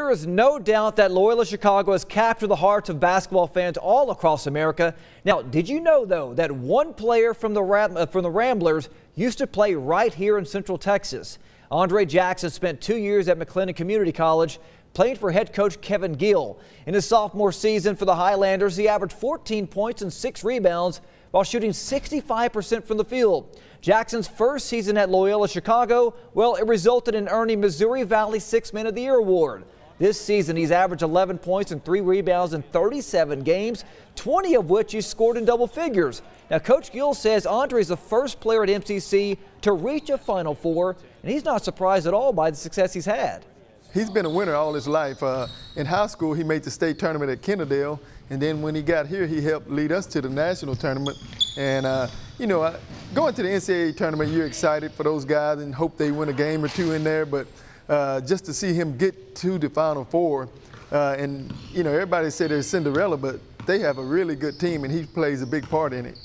There is no doubt that Loyola Chicago has captured the hearts of basketball fans all across America. Now, did you know, though, that one player from the, Ram uh, from the Ramblers used to play right here in Central Texas? Aundre Jackson spent two years at McLennan Community College playing for head coach Kevin Gill. In his sophomore season for the Highlanders, he averaged 14 points and six rebounds while shooting 65% from the field. Jackson's first season at Loyola Chicago, well, it resulted in earning Missouri Valley Sixth Man of the Year award. This season, he's averaged 11 points and three rebounds in 37 games, 20 of which he scored in double figures. Now, Coach Gill says Aundre is the first player at MCC to reach a Final Four, and he's not surprised at all by the success he's had. He's been a winner all his life. Uh, in high school, he made the state tournament at Kennedale, and then when he got here, he helped lead us to the national tournament. And, uh, you know, going to the NCAA tournament, you're excited for those guys and hope they win a game or two in there, but uh, just to see him get to the Final Four, uh, and, you know, everybody said they're Cinderella, but they have a really good team, and he plays a big part in it.